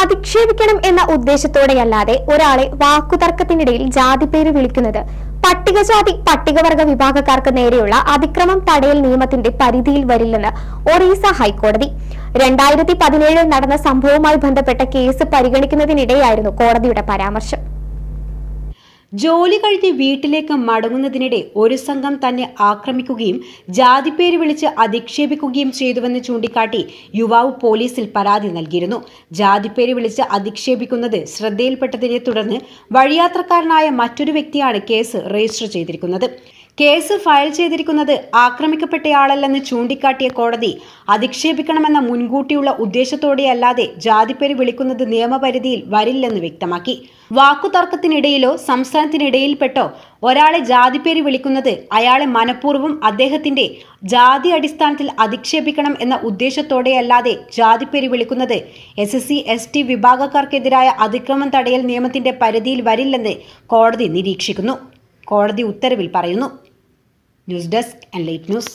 അധിക്ഷേപിക്കണം എന്ന ഉദ്ദേശത്തോടെയല്ലാതെ ഒരാളെ വാക്കുതർക്കത്തിനിടയിൽ ജാതിപ്പേര് വിളിക്കുന്നത് പട്ടികജാതി പട്ടികവർഗ വിഭാഗക്കാർക്ക് നേരെയുള്ള അതിക്രമം തടയൽ നിയമത്തിന്റെ പരിധിയിൽ വരില്ലെന്ന് ഒറീസ ഹൈക്കോടതി. രണ്ടായിരത്തി പതിനേഴിൽ നടന്ന സംഭവവുമായി ബന്ധപ്പെട്ട കേസ് പരിഗണിക്കുന്നതിനിടെയായിരുന്നു കോടതിയുടെ പരാമർശം. ജോലി കഴിഞ്ഞ് വീട്ടിലേക്ക് മടങ്ങുന്നതിനിടെ ഒരു സംഘം തന്നെ ആക്രമിക്കുകയും ജാതിപ്പേര് വിളിച്ച് അധിക്ഷേപിക്കുകയും ചെയ്തുവെന്ന് ചൂണ്ടിക്കാട്ടി യുവാവ് പോലീസിൽ പരാതി നൽകിയിരുന്നു. ജാതിപ്പേര് വിളിച്ച് അധിക്ഷേപിക്കുന്നത് ശ്രദ്ധയിൽപ്പെട്ടതിനെ തുടർന്ന് വഴിയാത്രക്കാരനായ മറ്റൊരു വ്യക്തിയാണ് കേസ് രജിസ്റ്റർ ചെയ്തിരിക്കുന്നത്. കേസ് ഫയൽ ചെയ്തിരിക്കുന്നത് ആക്രമിക്കപ്പെട്ടയാളല്ലെന്ന് ചൂണ്ടിക്കാട്ടിയ കോടതി അധിക്ഷേപിക്കണമെന്ന മുൻകൂട്ടിയുള്ള ഉദ്ദേശത്തോടെയല്ലാതെ ജാതിപ്പേര് വിളിക്കുന്നത് നിയമപരിധിയിൽ വരില്ലെന്ന് വ്യക്തമാക്കി. വാക്കുതർക്കത്തിനിടയിലോ സംസ്ഥാനത്തിനിടയിൽപ്പെട്ടോ ഒരാളെ ജാതിപ്പേര് വിളിക്കുന്നത് അയാളെ മനഃപൂർവം അദ്ദേഹത്തിന്റെ ജാതി അടിസ്ഥാനത്തിൽ അധിക്ഷേപിക്കണം എന്ന ഉദ്ദേശത്തോടെയല്ലാതെ ജാതിപ്പേര് വിളിക്കുന്നത് S S C S T വിഭാഗക്കാർക്കെതിരായ അതിക്രമം തടയൽ നിയമത്തിന്റെ പരിധിയിൽ വരില്ലെന്ന് കോടതി നിരീക്ഷിക്കുന്നു. കോടതി ഉത്തരവിൽ പറയുന്നു. news desk and light news